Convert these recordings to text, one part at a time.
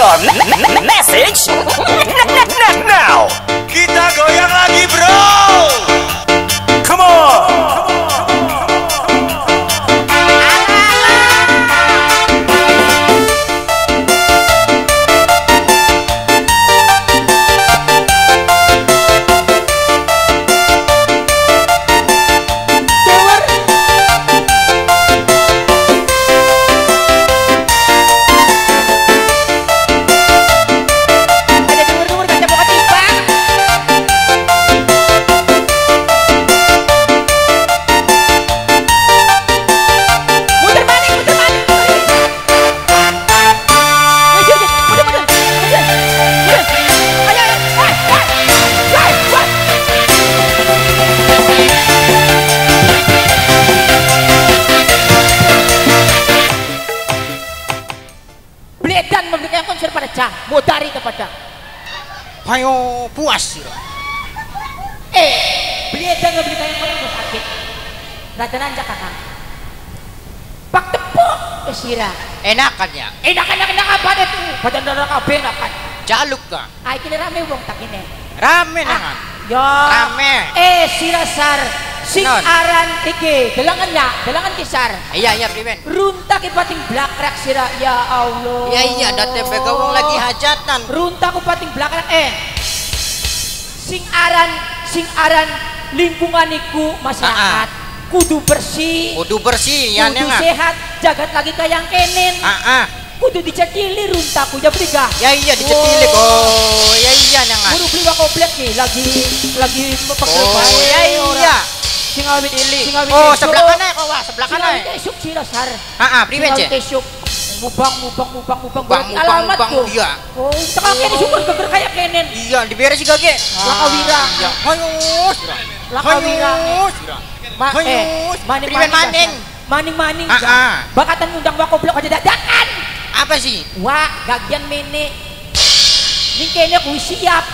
your message konser pada Cah, mutari kepada Ayo puas sira. Eh, Bledan memberikan konser sakit. Rada nanjak kakak. Pak tepuk, esira. Enakan ya. Enakan enak enak apa deh tuh? Badan darah kabeh enakan. Jaluk ka. Ah, rame wong tak ini. Rame nangan. Ya. Rame. Eh, sirasar. Sing Non. aran iki, ya, delangan kisar. Iya iya priwen. Runtak pating blakrak sira, ya Allah. Ya iya date bega wong lagi hajatan. runtak pating blakrak eh. Sing aran, sing aran lingkungan iku masyarakat. Kudu bersih, Kudu bersih ya kudu nengan. sehat, jagat lagi kayang kenen. Ah ah. Kudu dicekili runtakku ya beriga. Ya iya dicetilik. Oh, ya iya nengan. Buru beli komplek nih, lagi lagi Oh, bae ya ora. iya. Sing awit Ili. sing awit Oh, sebelah kanan kok wah, sebelah Sing kanan. awit esuk sira sar. Ah ah, priwen Sing ce? awit esuk. Mubang mubang mubang mubang Mubang, mubang, mubang, iya. Oh, tekan kene syukur geger kaya kenen. Iya, diberes juga ge. Lakawira. Iya. Ayo, sira. Lakawira. Sira. Ma Ayo, eh, maning maning. Maning maning. Ah, ah. Bakatan ngundang wa komplek aja dadakan. Apa sih? Wah, gagian mene. Ning kene kuwi siap.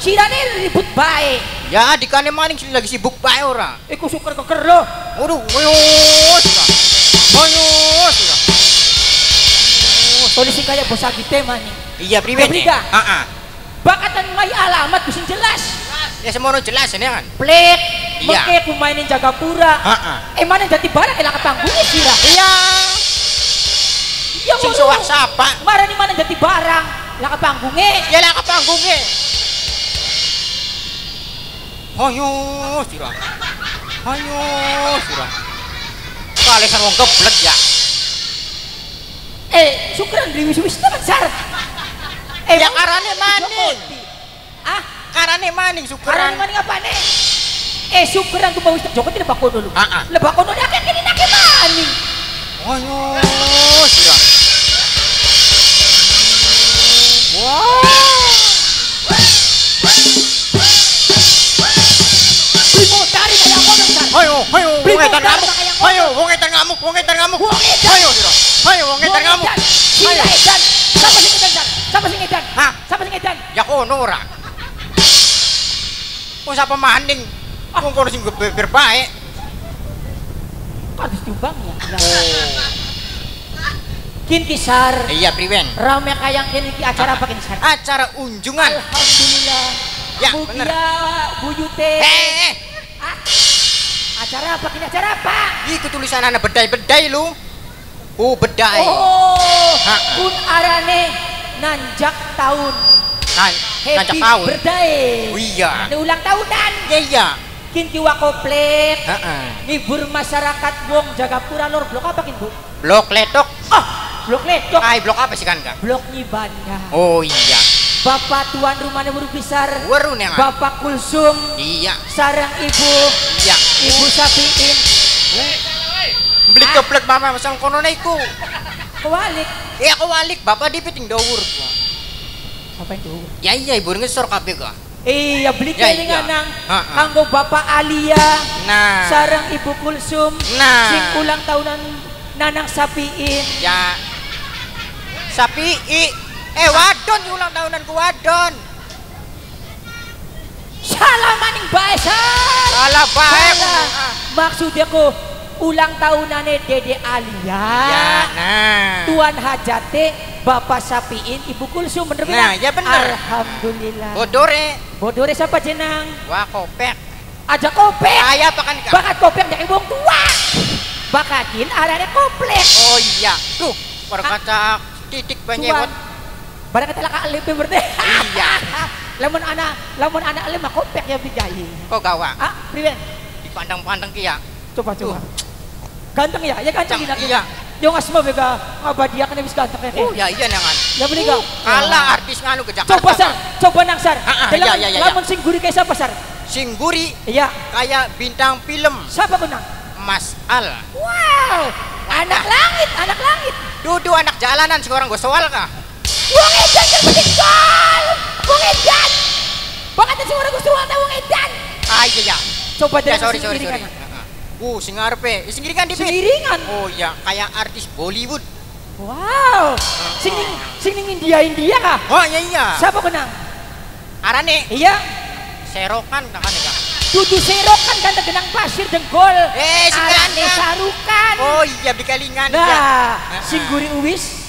Sirane ribut bae. Ya, dikane maning lagi sibuk bae ora. Iku syukur geger lo. Waduh. Ayo, sira. Polisi kaya bos agite maning. Iya. Ah ah. Bakatan may alamat kusin jelas. Ya semono jelas ini kan. Plek, Iya. mengke ku mainin jaga pura. Heeh. Eh mana jadi barang elang panggungnya sira. Iya. Ya Sing sowak sapa? Marah ni mana jadi barang elang panggungnya. Ya lah ke Ayo, sira. Ayo, sira. Kalisan wong geblek ya. Eh, syukuran dari wis-wis teman sar. Eh, Ya karane maning. Ah, Karane maning syukuran. maning apa nih? Eh, syukuran mau wis Joko tidak bakon dulu. Ah, ah. Lebakon dulu akan kini nak maning. Ayo, sira. Wah. Wong edan ngamuk. Ayo, wong edan ngamuk, wong edan ngamuk. Ayo, sira. Ayo, wong edan ngamuk. Ayo. edan. Siapa sing edan sar? Siapa sing edan? Hah? Siapa sing edan? Ya kono ora. Wong sapa maning? Wong kono sing beber bae. Harus diubang ya. Kin kisar. Iya, priwen. Rame kayang kini ki acara apa kini sar? Acara unjungan. Alhamdulillah. Ya, bener. buyute. Eh, eh, Ah, acara apa kini acara apa? iku tulisan anak bedai-bedai lu. Oh, bedai. Oh, Ha, kun arane nanjak tahun. Nan, nanjak tahun. birthday. Oh, iya. Ini ulang tahunan. Iya, iya. Kin kiwa komplek. Heeh. Ngibur masyarakat wong Jagapura Lor blok apa kin bu? Blok letok. Ah, blok ledok. Ai, blok apa sih kan, Kak? Blok Nyibanda. Oh, iya. Bapak tuan rumahnya buru besar. Bapak Kulsum. Iya. Sarang ibu. Iya. Ibu Sapiin. Beli geblek mama masang kono iku. Kewalik. Eh, aku walik, bapak dipiting dawur. Apa itu? Ya iya, ibu ngesor kabeh kok. Iya beli Ya, kelingan iya. nang ha. kanggo Bapak Alia. Nah. Sarang Ibu Kulsum. Nah. Sing ulang tahunan Nanang Sapiin. Ya. Sapi eh wadon ulang tahunan ko wadon. Salah maning bae. Salah bae. Ah. Maksudnya ko ulang tahunane Dede Alia. Ya, nah. Tuan hajate Bapak Sapiin, Ibu Kulsum, bener Nah, ya bener. Alhamdulillah. Bodore. Bodore siapa jenang? Wah kopek. Aja kopek. Ayah apa kan kak? Bakat kopek dari wong tua. Bakatin arane komplek. Oh iya. Tuh, perkata titik banyak. Cuman, barang kata laka alim berde. Iya. lamun anak, lamun anak alim mah kopek ya bijayi. Kok gawa? Ah, priwen. Dipandang-pandang kia. Coba coba. Ganteng ya, ya ganteng gila. iya. Yung asma bega ngabadiak na bis ganteng kayak. Oh ya iya nangan. Ya beli kau. Kalah artis nganu ke Jakarta. Coba sar, coba nang sar. Ah, ah, Dalam iya, iya, iya. lamun sing guri kayak siapa sar? Singguri Iya, kayak bintang film siapa nang? Mas Al. Wow, anak langit, anak langit. Dudu anak jalanan sekarang gue soal kah? Wong edan kan penting gol. Wong edan. Bakatnya sing orang gusto wata wong edan. Ah iya ya. Coba Ya dalam sorry sorry guri sorry. kan. Uh, sing ngarepe. Eh, Sing kan di Seiringan. Oh iya, kayak artis Bollywood. Wow, sing ning sing ning India India kah? Oh iya iya. Siapa ku nang? Arane Iya, serokan kan kan. Dudu serokan kan genang pasir dengkol. Eh, sing Arane sarukan. Oh iya bikalingan iya. Nah, sing guri uwis,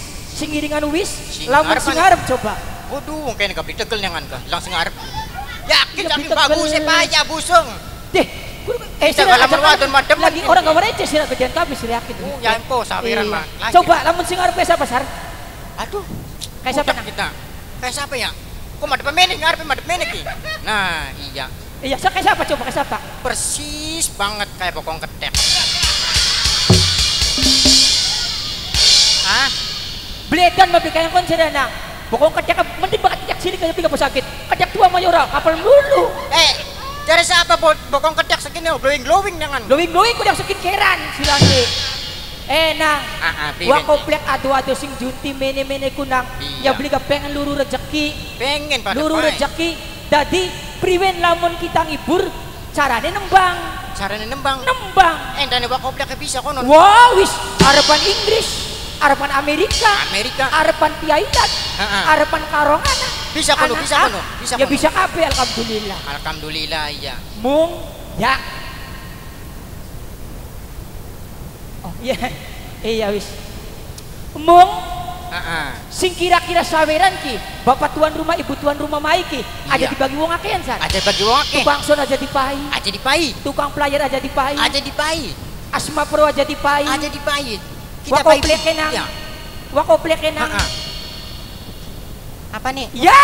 sing iringan Sing lamun sing kan? ngarep coba. Waduh, kayaknya gak tegel nyangan kah? Langsung ngarep. Yakin Ya, tapi tegel. bagus ya payah busung. Deh, eh kalau ajak merwadon ajak- madem lagi kan. orang gak receh sila kerjaan kami sila yakin. Oh, ya empo sawiran Iya. mah. Lagi. Coba lamun sing ngarep kayak siapa sar? Aduh, Kayak siapa kita? Kayak siapa ya? Kok madep menek ngarep madep menek ki? Nah, iya. Iya, sa kayak siapa coba kayak siapa? Persis banget kayak bokong ketek. Bledan mabli kayang konser na. Bokong kajak mending bakat kajak sini kaya tiga sakit. Kajak tua mayora kapal dulu. eh, dari siapa bo bokong ketek segini glowing glowing jangan. Glowing glowing ko sak keran sila ni. Eh nang, wa komplek ado-ado sing junti mene-mene kunang. Iya. Ya beli pengen luru rezeki. Pengen pada luru pae. rezeki dadi priwen lamun kita ngibur carane nembang Caranya nembang. nembang Eh, dan bawa koplek bisa konon. wow wis arepan Inggris arepan Amerika Amerika. arepan Ha-ha. arepan Karongan Bisa kono, bisa kono, bisa ya kono. bisa kabeh alhamdulillah Alhamdulillah iya. mung ya oh iya iya wis mung Heeh. sing kira-kira saweran ki bapak tuan rumah ibu tuan rumah mai ki aja Iya. dibagi wong akean sar Aja bagi wong akeh. tukang son aja dipai Aja dipai. tukang pelayan aja dipai Aja dipai. asma pro aja dipai Aja dipai. Wa pai- komplek kenang Ya. wa komplek kenang. Apa nih? ya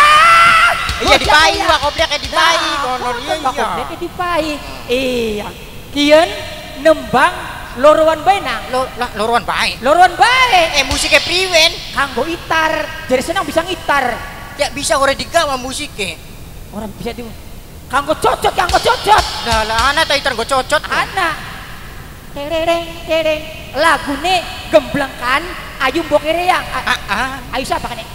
Iya Gojek dipai, ya. wa koplek dipai. Nah, Konon iya iya. komplek dipai iya kian nembang lorowan bae nang loruan baik. lorowan bae Eh musiknya priwen. kanggo itar jadi senang bisa ngitar Ya bisa orang digawa musiknya. orang bisa di kanggo cocot kanggo cocot Lah lah anak tadi gue cocot. anak tereng tereng gemblengkan ayu bokereyang Ah, ah. ayu siapa kan ya?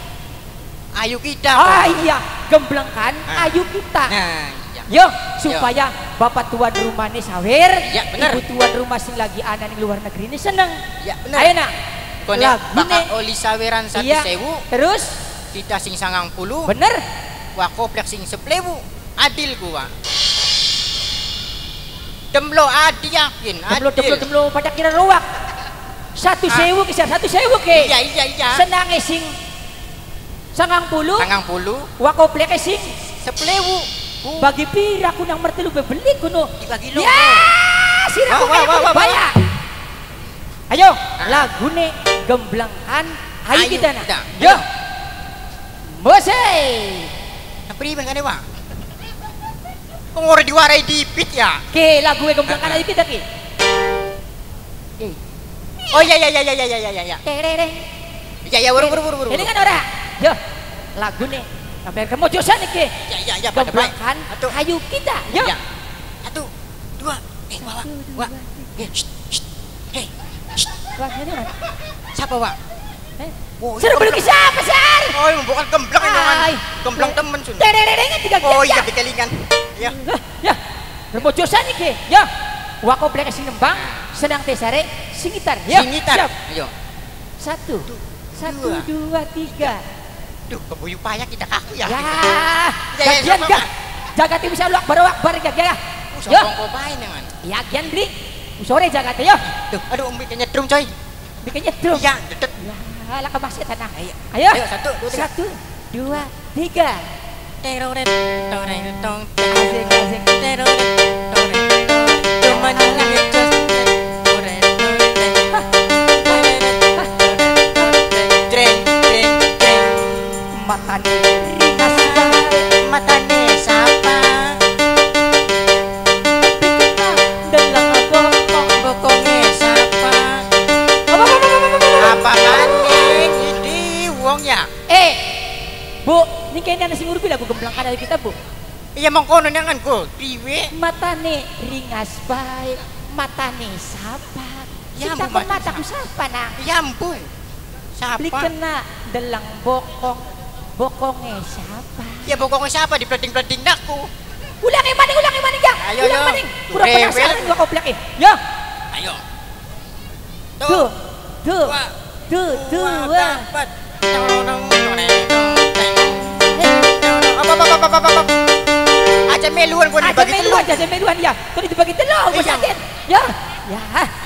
Ayo kita. ah iya gemblengkan Ah. ayu kita Nah, iya. Yo, supaya bapak tuan rumah ini sawer, Ya, bener. ibu tuan rumah sing lagi anak di luar negeri ini seneng. Ya bener. Ayo nak, lagune. bakal oli saweran satu iya. sewu, Terus, kita sing sangang puluh, bener. wa koplek sing seplewu, adil gua. Demlo adi yakin, Demlo, demlo, demlo, pada kira ruak. Satu Ah. sewu kisah, satu sewu ke. Iya iya iya. Senang sing sangang puluh, Sangang puluh, wakoplek sing seplewu. Bu, bagi pira kunang mertelu bebeli kuno. dibagi lo. Ya, Wah, kok wah, wah, wah, bayar. Ayo, lagune gemblengkan. Ayo, Ayo kita nak. kita. Yo, Mose. Priben kan wa? Kok ngore diwarai dipit ya? Ke lagu yang gemblengkan ayo kita ke. Eh, Oh iya iya iya iya iya iya iya. terereng. Iya iya buru buru buru buru. Ini kan ora. Yo, lagune. Sampai ke mojosan nih ke. Ya ya ya pada baik. Satu. ayo kita. Yo. Ya. Satu, dua, eh bawa, wa. Eh. Hei, shh. Wah, ini mana? siapa wa? Eh, Oh, Suruh beli siapa, Sar? Oh, ini bukan gembleng ini kan. Ay. Gembleng temen sun. Terereng tiga Oh iya dikelingan. Ya. Ya. Remojosan iki. Ya. Wako blek sing nembang, senang tesare sing gitar. Ya. Sing gitar. siap. Ayo. Satu. Satu, dua. dua, tiga. Duh, kebuyu payah kita kaku ya. Ya. Ya, ya, sama, gak? Jaga tim bisa lu akbar akbar ya? Uh, Yo. sombong kau pain dengan. Ya gian beli. Sore jaga teh yo. Duh, aduh umbi kayaknya drum coy. Bikinnya drum. Iya, dedet. Ya. Alah kemasih tanah. Ayo. Ayo. Satu, dua, tiga. Satu, dua, tiga. Teroret, toreng, tong, Asik, asik. teroret, toreng, tong. Cuman ini Iya mengkono nangan ko. Piwe? Matane ringas baik, matane sapa. Ya, Kita Bu, pun mati mataku sapa nah. Yampun. Beli Sapa? kena dalang bokong, bokongnya siapa? Ya bokonge siapa di pleding-pleding nakku. Ulangi maning, ulangi maning ya. Ayo, ulang yo. maning. Rewel. penasaran gua koplak eh. Ya, Ayo. tuh, tuh, tuh, tuh, Dua. Torong. Apa, apa, apa, apa, apa, apa. Aja meluan gua Ada dibagi meluan, telur. ada meluan ya. Tuh dibagi telur, Iya. gua sakit. Ya, ya,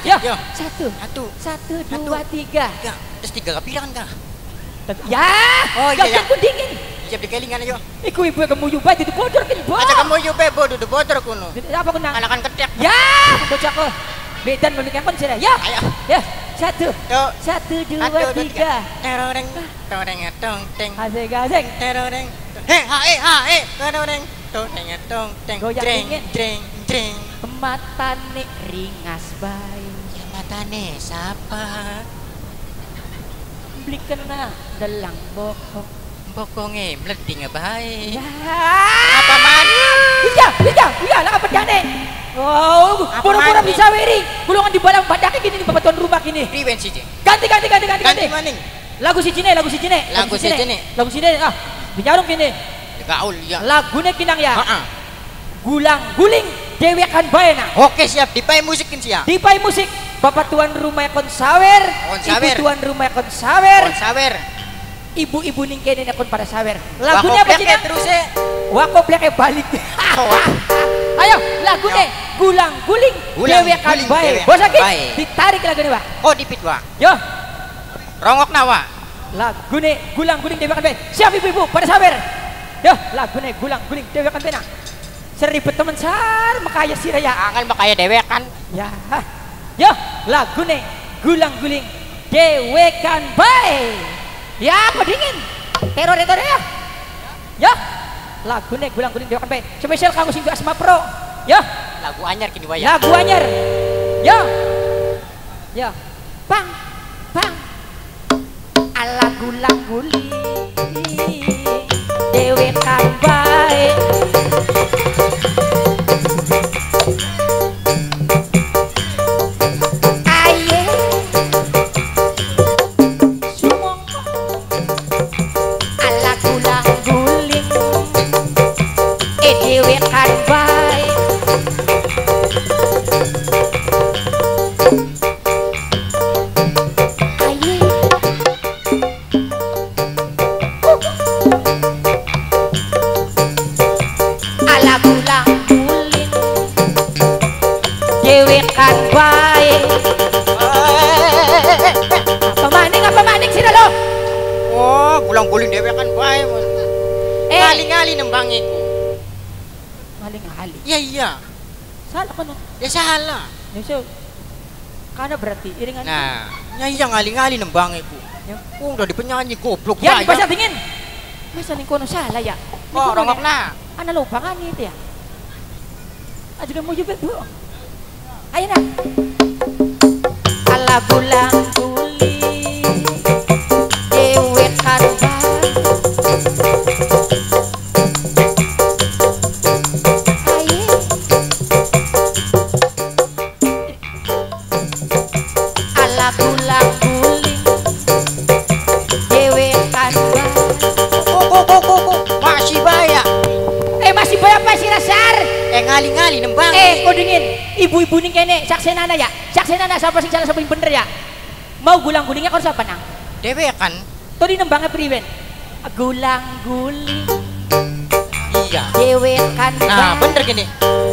ya. Yo. Satu, Satu. satu, dua, tiga. Ya, terus tiga kapiran kah? Ya, Oh, iya, aku dingin. Siap dikelingan ayo. Iku ibu yang kamu yubat itu bodor kan, bo. Aja kamu yo bebo dudu botol kuno. Apa nang? Anakan ketek. Ya, bocah ko. Bedan memiliki kon sira. Ya. Ayo. Ya, satu. Yo. Satu, dua, Satu, dua, tiga. Teroreng, toreng, tong, teng. Asik, asik. Teroreng. He, ha, eh, ha, Teroreng, toreng, tong, teng. Jreng, jreng, jreng. Matane ringas baik. Ya matane siapa? Beli kena dalang bokong. Bokonge mleding bae. Ya. Apa man? Iya, iya, iya, lah apa dane? Oh, pura-pura bisa wiri. Gulungan di balang badake gini di babatuan rumah gini. Priwen siji. Ganti, ganti, ganti, ganti, Ganti ganti. maning. Lagu si Cine, lagu si Cine. Lagu si Cine. Lagu si Cine. Ah, binyarong gini. Gaul ya. Lagunya kinang ya. Heeh. Gulang guling dewekan bae na. Oke siap dipai musikin siap. Dipai musik Bapak tuan rumah kon sawer, Kon Ibu tuan rumah kon sawer, Kon sawer. ibu-ibu ning kene kon para sawer. Lagunya apa ya terus eh. Wako pleke balik. Ayo, lagunya gulang guling Gulang dewekan guling bae. Bos lagi ditarik lagunya, Pak. Oh dipit wa. Yo, Rongok nawa. lagunya gulang guling dewekan bae. Siap ibu-ibu pada sawer. Yo, lagunya gulang guling dewekan na. Seribet teman sar makaya siraya. Angel makaya dewek kan. Ya, yo lagu nih gulang guling dewekan bae. Ya apa dingin? Teror itu ya. Ya, lagu nih gulang guling dewekan bae. Spesial kamu sing asma pro. Ya, Lagu anyar kini waya. lagu anyar. Ya, ya, bang, bang. Ala gulang guling dewekan bae. Gulang guling dewek kan bae. Eh, Ngali-ngali nembangiku. maling ahali. Iya iya. Salah ka no? Ya salah. Ya so, kana berarti iringan. Nah, ya iya ngali-ngali nembangiku. Ya. Oh, udah dipenyanyi goblok Yan, bae. basa tingin. Masa ning kono salah ya? Oh, rongok na. Ana lupangan itu ya. Aja na mo jubel bu. Ayo na. Ala guling ngali-ngali nembangi. Eh, kau dingin. Ibu-ibu nih kene, saksenana ya. Saksenana siapa sing salah yang bener ya? Mau gulang gulingnya kau siapa nang? dewek kan. Tuh di nembangnya priwen. Gulang guling Iya. dewekan Nah, bae. bener gini.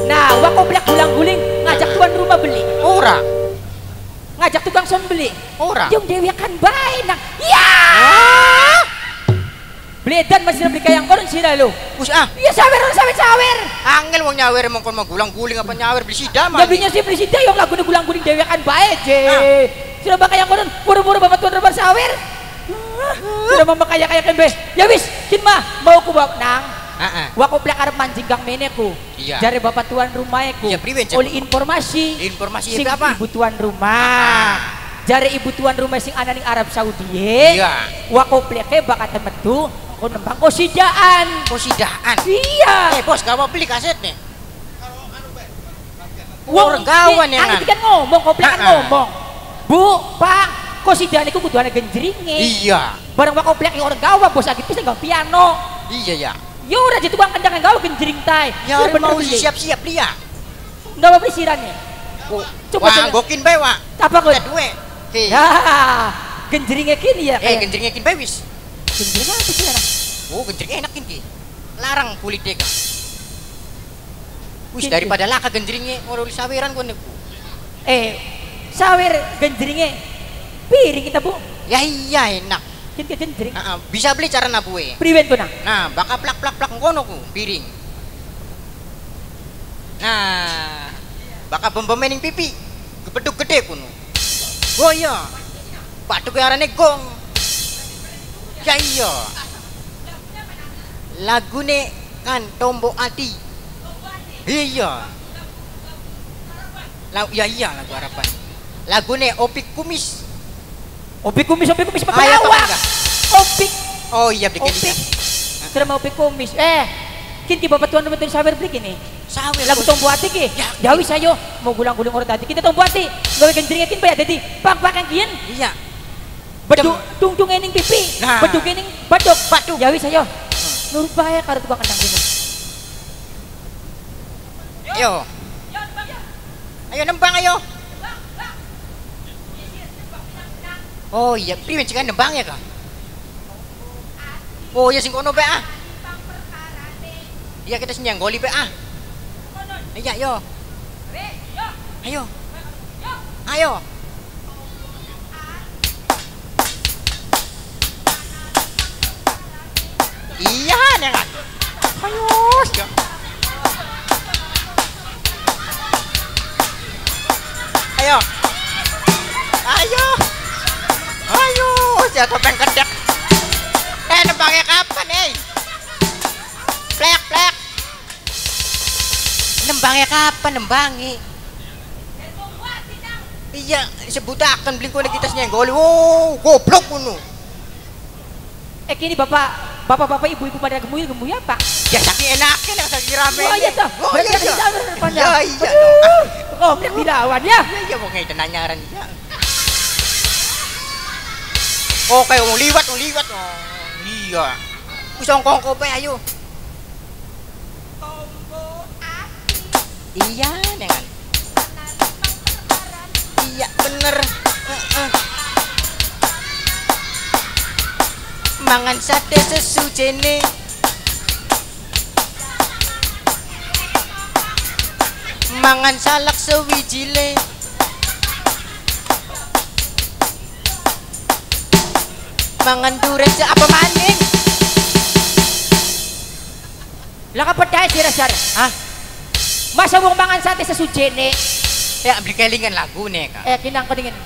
Nah, wako belak gulang guling ngajak tuan rumah beli. Ora. ngajak tukang son beli. Ora. Yung dewi akan baik nang. Ya. Beli edan masih beli kayang koron sila lo. Us ah. Iya sawer orang sawer sawer. Angel wong nyawer emang kon magulang-guling apa nyawer beli sida mah. Gabinya sih beli sida yang lagu gulang guling dewi akan baik je. Ah. Sudah bang kayang koron buru-buru bapak tuan rebar sawer. Sudah mama kaya kaya kembe. Ya wis, kin mah mau ku bawa nang. Wako plek arep mancing gang meneku. Iya. Jare bapak tuan rumahku. Iya, priwen, Cak? Oleh informasi. Informasi sing itu apa? Ibu tuan rumah. Jare ibu tuan rumah sing ana ning Arab Saudi. Iya. Wako pleke bakatan metu kon nembang kosidaan. Posidaan. Iya. Eh bos, gak mau beli kaset nih. Wong Orang gawan ya, Ang Nan. kan ngomong, koplek kan Ha-ha. ngomong. Bu, Pak, kosidaan iku kudu ana genjringe. Iya. Barang wako plek orang gawa bos lagi bisa gang piano. Iya ya. Ya udah jadi tukang kendang gawa genjring tay. Ya mau siap-siap dia. Nggak apa. Oh, Coba wah, gokin bae, Wak. Apa kok? Duwe. Ya, genjringnya kini ya Eh, kayak. genjringnya kin bae wis. Genjring apa sih? Oh, genjring enak kin ki. Larang kulit deka. Wis daripada laka genjringnya ngorol saweran kon nih. Eh, sawer genjringnya. Piring kita bu. Ya iya enak. Ke genjring. Heeh, bisa beli cara nabue. Priwen ko na. Nah, baka plak plak plak ngono ku piring. Nah, baka bembemening pipi. Gepeduk gede kuno. Oh iya. Batuk yang arane gong. Ya iya. Lagune kan tombo ati. Iya. Lagu ya iya lagu harapan. Lagune opik kumis. Opik kumis, opik kumis Ayat apa enggak? Opik, Oh iya beli opik. Sudah mau opik kumis. Eh, kinti bapak tuan tuan sawer beli kini. Sawer. Lagu tong buati ki. Ya. Dawi sayo mau gulang-guling orang tadi. Kita tong buati. Gawe genjringnya kin bayar jadi pak-pakan kian. Iya. Bedu tung-tung ening pipi. Nah. Bedu ening badok. Baduk. Jawi sayo. Nurut bahaya karo tukang kendang gini. Ayo. Ayo nembang ayo. Oh iya, priwen cik nembang ya kak? Oh iya sing kono be ah. Iya kita senyang goli be ah. Iya yo. Ayo. Ayo. Iya nih kan. Ayo. Ayo. Ayo. Jatuh pengen kedek. Eh, nembangnya kapan, eh? Plek, plek. Nembangnya kapan, nembangi? Iya, sebutakan beli kone kita senyenggol. Wow, goblok kuno. Eh kini bapak bapak-bapak ibu-ibu pada gemuy gemuy apa? Ya saking enaknya yang saking rame. Oh iya toh. Oh iya, ada iya. Iya, iya. Oh, udah dilawan ya. Iya, iya, mau ngayon nanyaran ya. Oke, mau liwat, mau liwat. Oh, iya. Usang kongko pa, ayo. Iya, dengan. Iya, bener. Heeh. Mangan sate sesujene. Mangan salak sewijile. Mangan durian se apa maning? Lah kapedai dirasar. Hah? Masa wong mangan sate sesujene. Ya, beli kelingan lagu nih, Kak. Eh kinang kedingin.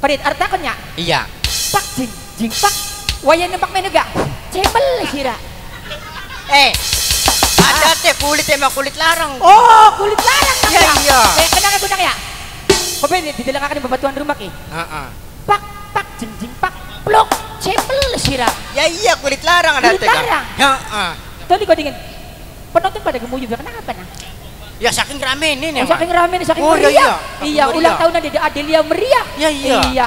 Kadit arta kenya. Iya. Pak jing jing pak. Wayan nempak menega. Cebel sira. Eh, ada teh kulit emang kulit larang. Oh, kulit larang Iya, ya. iya. Eh kenang aku nang ya. Kobe di didelakakan di babatuan rumah ki. Heeh. Pak pak jing jing pak. Blok cebel sira. Ya iya kulit larang ada Kulit larang? Heeh. Tadi kau dingin. Penonton pada gemuyu kenapa nah? Ya saking rame ini nih. Oh, saking rame nih, saking Oh, iya, meriah. iya. Iya, ulang tahun ada Adelia meriah. Iya, iya. Iya.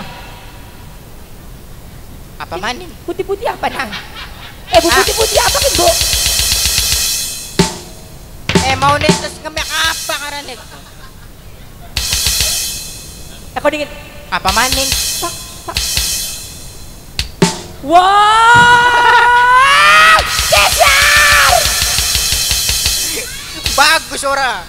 Apa maning? Putih-putih apa nang? Eh, bu Ah. putih-putih apa kan, Bu? Eh mau netes ngemek apa karena Aku dingin. Apa maning? Pak, pak. Wow, Cesar! Bagus ora.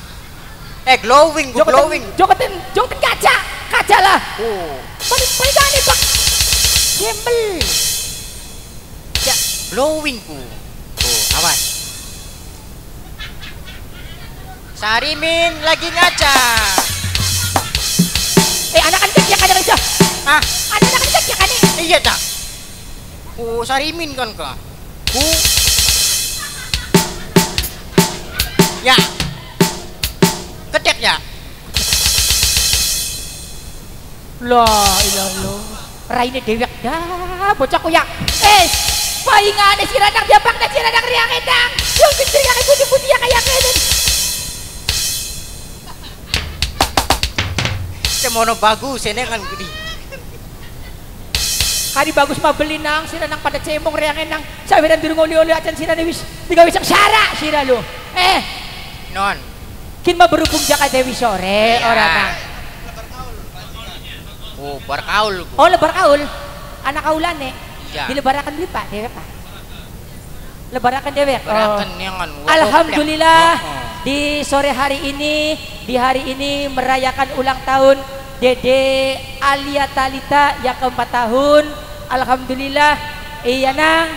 Eh glowing, bu, glowing. Joketin, joketin kaca, kaca lah. Oh. Paling paling ini pak. Gembel. Ya, glowing ku. Oh, awas. Sarimin lagi ngaca. Eh anak-anak ya ada kerja. Ah, anak-anak yang ada. Iya tak. Oh, Sarimin kan ka? Ku. Ya. Kedek ya? Lah ilah lo. Raine dewek dah bocah kuyak. Eh paingane si radang dia bang si radang riang edang. Yung gede yang putih-putih yang kayak gini. Semono bagus ini kan gede. Kali bagus mah beli nang sira nang pada cemong riang edang. Sabiran durung oli-oli acan sira wis tiga wis syara sira lo. Eh Non. kin mah berhubung jaka Dewi sore Iya. orang nang. Oh, berkaul ku. Oh lebar kaul. Anak kaulan nih. Iya. Dilebarakan beli pak dewek pak. Lebarakan dewek. Oh. Berakan yang kan. Alhamdulillah Oh, oh. di sore hari ini di hari ini merayakan ulang tahun Dede Alia Talita yang keempat tahun. Alhamdulillah iya nang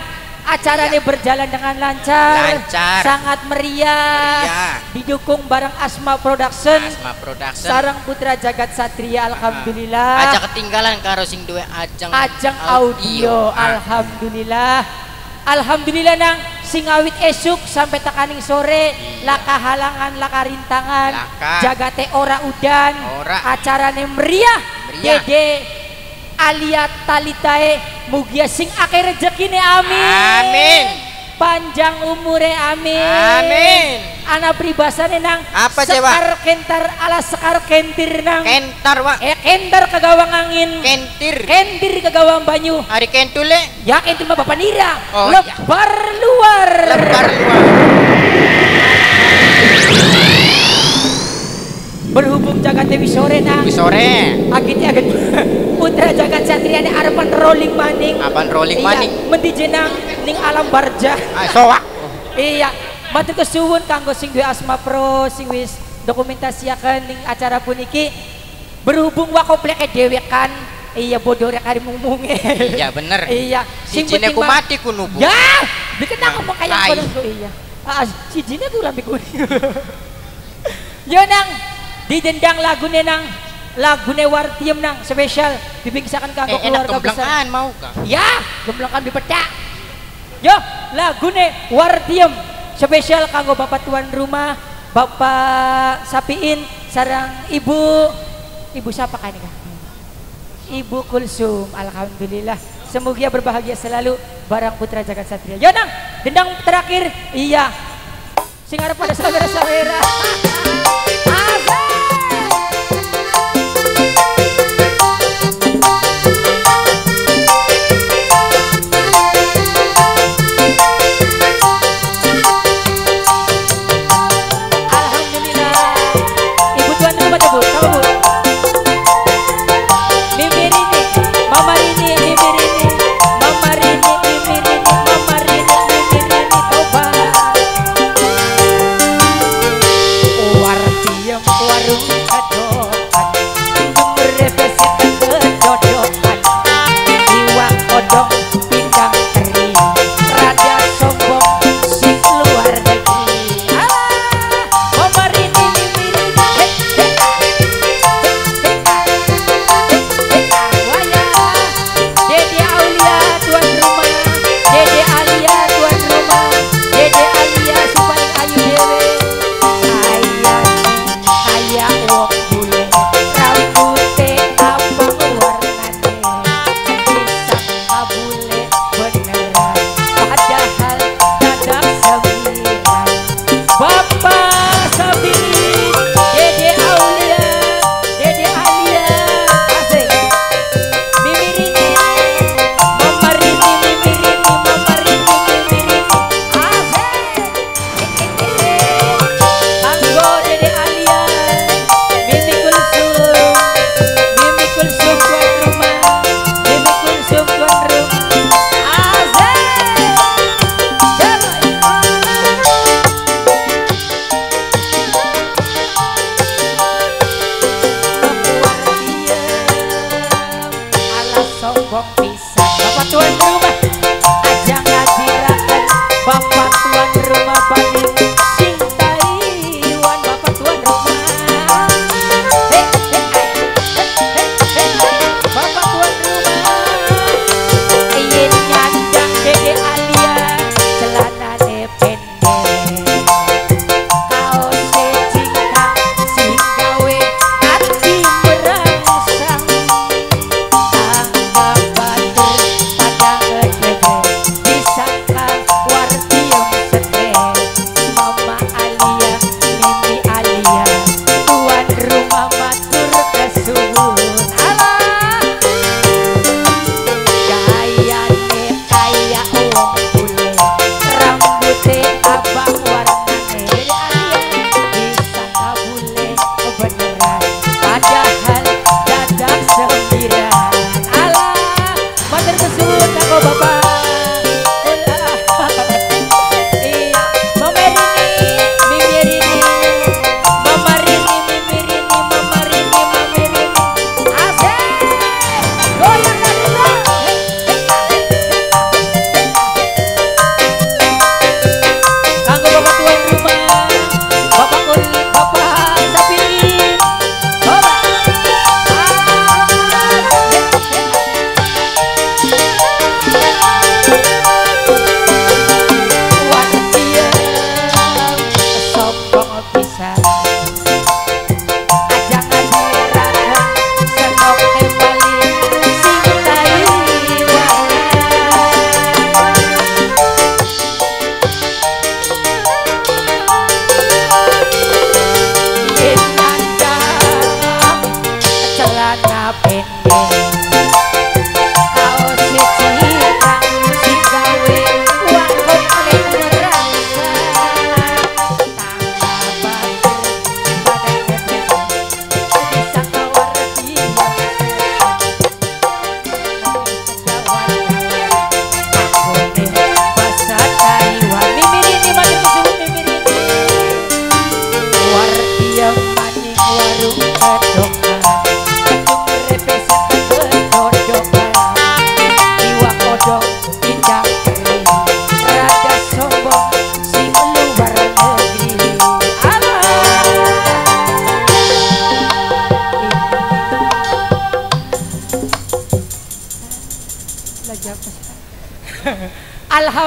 acaranya berjalan dengan lancar, Lancar. sangat meriah, Meriah. didukung bareng Asma Production, Asma Production. Sarang Putra Jagat Satria. Alhamdulillah. Aja ketinggalan karo sing duwe ajang ajang audio Ah. alhamdulillah alhamdulillah nang sing awit esuk sampai tekaning sore laka halangan laka rintangan Laka. jagate ora udan Ora. acarane meriah Meriah. dede alia talitae mugia sing akeh rezekine amin Amin. panjang umure amin Amin. anak pribasane nang Apa, sekar kentar ala sekar kentir nang Kentar wa. eh kentar kagawang angin Kentir. kentir kagawang banyu Hari kentule Ya mah bapak nira Oh, lebar luar lebar luar. Berhubung jagat dewi sore nang Wis sore. agit agit putra jagat satria ni arepan rolling maning Apan rolling iya maning. menti jenang ning alam barja Ah, soak. iya matur kesuwun kanggo sing duwe asma pro sing wis dokumentasiaken ning acara puniki berhubung wakopleke dhewe kan iya bodoh rek hari mumunge Iya bener. iya Si sing penting ku mati ku nubu. Ya, bikin aku mau kayak kono tuh iya. Ah, si Jine tuh lambi kuning. Yo nang didendang lagune nang lagune Wartiem nang spesial dibingsakan kanggo Eh, enak keluarga besar. kemblangan mau ka? Ya, gemblangan dipedak. Yo, lagune Wartiem spesial kanggo bapak tuan rumah, bapak Sapiin, sarang ibu ibu siapa kan ini? Ibu Kulsum, alhamdulillah. Semoga berbahagia selalu barang putra jagat satria. Yo nang, dendang terakhir, iya. Sing arep pada sawera-sawera. Asik.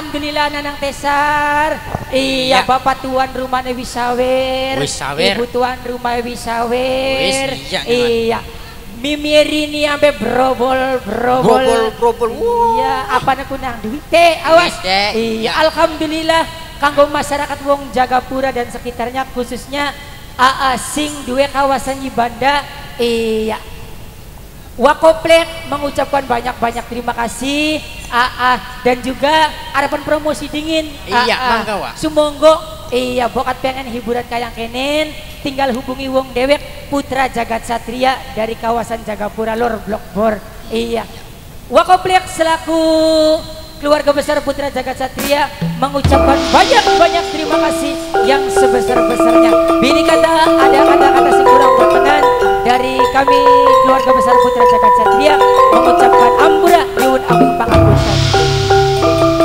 Alhamdulillah nanang tesar Iya Ya. bapak tuan rumah wisawer Wis sawer. Ibu tuan rumah wisawer Wis, iya, Iya. Mimi Rini ambe brobol brobol. Brobol, brobol. Iya apa nak kunang duit teh awas. Iya Ya. Alhamdulillah kanggo masyarakat Wong Jagapura dan sekitarnya khususnya AA Sing dua kawasan Yibanda iya Wakoplek mengucapkan banyak-banyak terima kasih AA dan juga harapan promosi dingin Iya, mangga. Sumonggo iya bokat pengen hiburan kayang kenen. Tinggal hubungi wong dewek putra jagat satria dari kawasan Jagapura Lor Blok Bor. Iya. Wakoplek selaku keluarga besar putra jagat satria mengucapkan banyak-banyak terima kasih yang sebesar-besarnya. Bini kata ada kata-kata sing kurang berkenan dari kami keluarga besar putra jagat satria mengucapkan ampura nyuwun agung pangapunten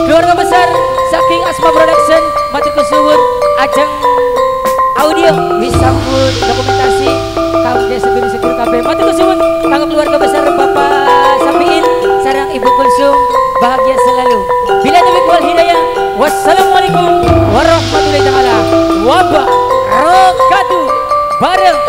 keluarga besar saking Asma Production matur kesuwun ajeng audio disambut dokumentasi kaum desa segera segera kabeh. Matur kesuwun kanggo keluarga besar Bapak Sapiin sarang Ibu Kulsum bahagia selalu. Bila taufiq wal hidayah wassalamualaikum warahmatullahi taala. Wabarakatuh bareng